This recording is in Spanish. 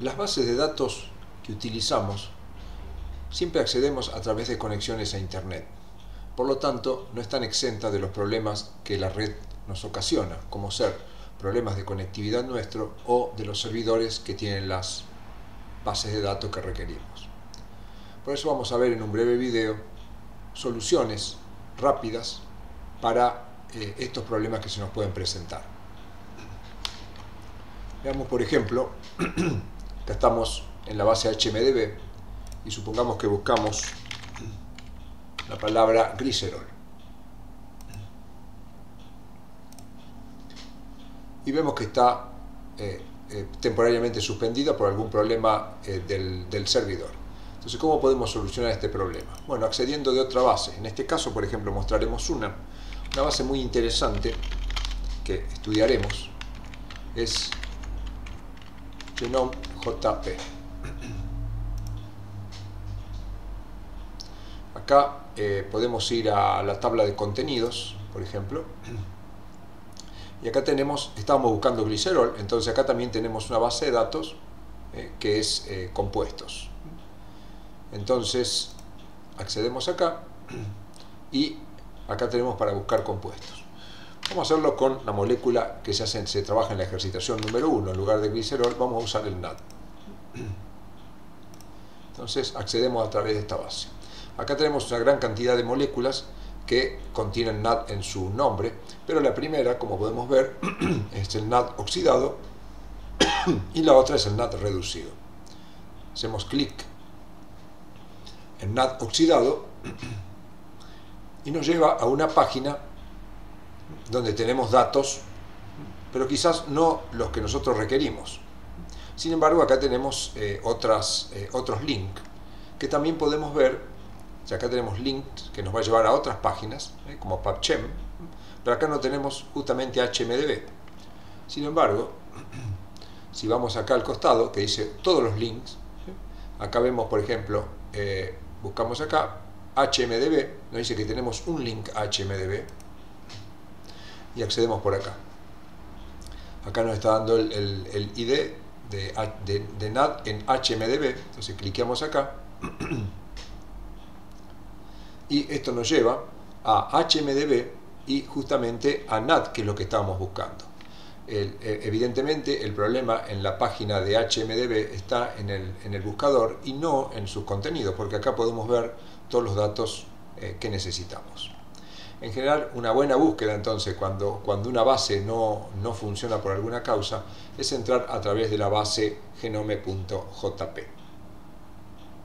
Las bases de datos que utilizamos siempre accedemos a través de conexiones a Internet. Por lo tanto, no están exentas de los problemas que la red nos ocasiona, como ser problemas de conectividad nuestro o de los servidores que tienen las bases de datos que requerimos. Por eso vamos a ver en un breve video soluciones rápidas para eh, estos problemas que se nos pueden presentar. Veamos por ejemplo estamos en la base HMDB y supongamos que buscamos la palabra glicerol. Y vemos que está eh, eh, temporariamente suspendida por algún problema eh, del, del servidor. Entonces, ¿cómo podemos solucionar este problema? Bueno, accediendo de otra base. En este caso, por ejemplo, mostraremos una, una base muy interesante que estudiaremos. Es Genome JP. Acá eh, podemos ir a la tabla de contenidos, por ejemplo. Y acá tenemos, estábamos buscando glicerol, entonces acá también tenemos una base de datos eh, que es eh, compuestos. Entonces, accedemos acá y acá tenemos para buscar compuestos. Vamos a hacerlo con la molécula que se, hace, se trabaja en la ejercitación número 1. En lugar de glicerol vamos a usar el NAD. Entonces accedemos a través de esta base. Acá tenemos una gran cantidad de moléculas que contienen NAD en su nombre, pero la primera, como podemos ver, es el NAD oxidado y la otra es el NAD reducido. Hacemos clic en NAD oxidado y nos lleva a una página donde tenemos datos, pero quizás no los que nosotros requerimos. Sin embargo, acá tenemos eh, eh, otros links que también podemos ver. Acá tenemos links que nos va a llevar a otras páginas, eh, como PubChem, pero acá no tenemos justamente HMDB. Sin embargo, si vamos acá al costado, que dice todos los links, acá vemos, por ejemplo, buscamos acá HMDB, nos dice que tenemos un link HMDB, y accedemos por acá. Acá nos está dando el, ID de, de, NAT en HMDB, entonces cliqueamos acá y esto nos lleva a HMDB y justamente a NAT, que es lo que estábamos buscando. Eh, evidentemente el problema en la página de HMDB está en el, en el, buscador y no en sus contenidos, porque acá podemos ver todos los datos eh, que necesitamos. En general, una buena búsqueda entonces, cuando, cuando una base no, funciona por alguna causa, es entrar a través de la base genome.jp.